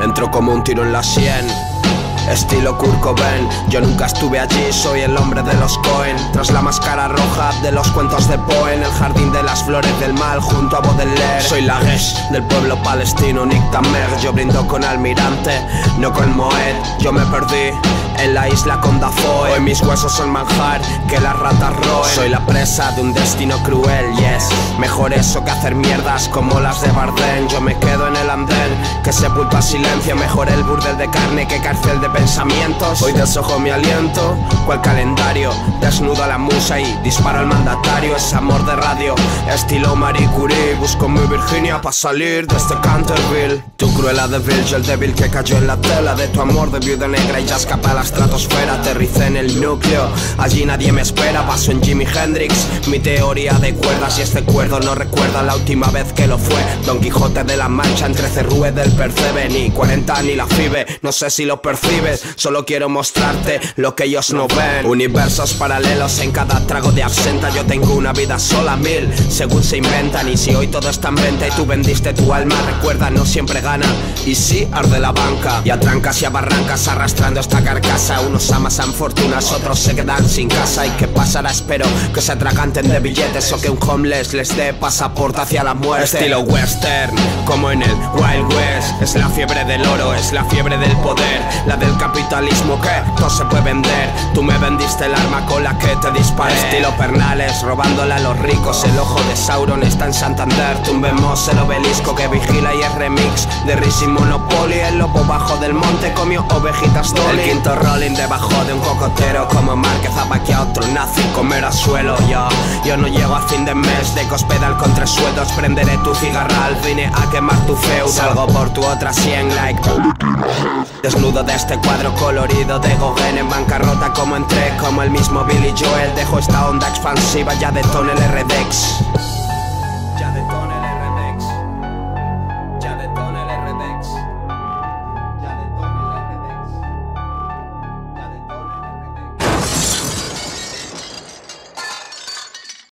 Entro como un tiro en la sien Estilo Kurt Yo nunca estuve allí, soy el hombre de los Cohen Tras la máscara roja de los cuentos de Poe En el jardín de las flores del mal junto a Baudelaire. Soy la Gesh del pueblo palestino Nick Tamer. Yo brindo con Almirante, no con Moed. Yo me perdí en la isla con Dafoe. Hoy mis huesos son manjar que las ratas roen. Soy la presa de un destino cruel, yes. Mejor eso que hacer mierdas como las de Bardem. Yo me quedo en el andén que sepulta silencio Mejor el burdel de carne que cárcel de pensamientos. Hoy desojo mi aliento, cual calendario Desnudo a la musa y disparo al mandatario Es amor de radio, estilo Marie Curie Busco mi Virginia para salir de este Canterville. Tu cruela de el débil que cayó en la tela De tu amor de viuda negra y ya escapa a la estratosfera Aterricé en el núcleo, allí nadie me espera Paso en Jimi Hendrix, mi teoría de cuerdas Y este cuerdo no recuerda la última vez que lo fue Don Quijote de la Mancha entre cerrúe del Percebe Ni 40 ni la FIBE, no sé si lo percibe Solo quiero mostrarte lo que ellos no ven. Universos paralelos en cada trago de absenta. Yo tengo una vida sola, mil según se inventan. Y si hoy todo está en venta y tú vendiste tu alma Recuerda, no siempre gana. Y si arde la banca. Y a trancas y a barrancas arrastrando esta carcasa. Unos amasan fortunas, otros se quedan sin casa. ¿Y qué pasará? Espero que se atraganten de billetes O que un homeless les dé pasaporte hacia la muerte. Estilo western, como en el Wild West Es la fiebre del oro, es la fiebre del poder La del capitalismo que todo se puede vender. Tú me vendiste el arma con la que te disparé. Estilo Pernales, robándole a los ricos. El ojo de Sauron está en Santander. Tumbemos el obelisco que vigila y es remix De Risi Monopoly. El lobo bajo del monte comió ovejitas Dolly. El quinto rolling debajo de un cocotero. Como Márquez que a otro nazi comer a suelo Yo, yo no llego a fin de mes de cospedal con tres sueldos Prenderé tu cigarral, vine a quemar tu feudo. Salgo por tu otra cien like. Desnudo de este cuadro colorido de Gauguin en bancarrota como entré Como el mismo Billy Joel. Dejo esta onda expansiva ya de el RDX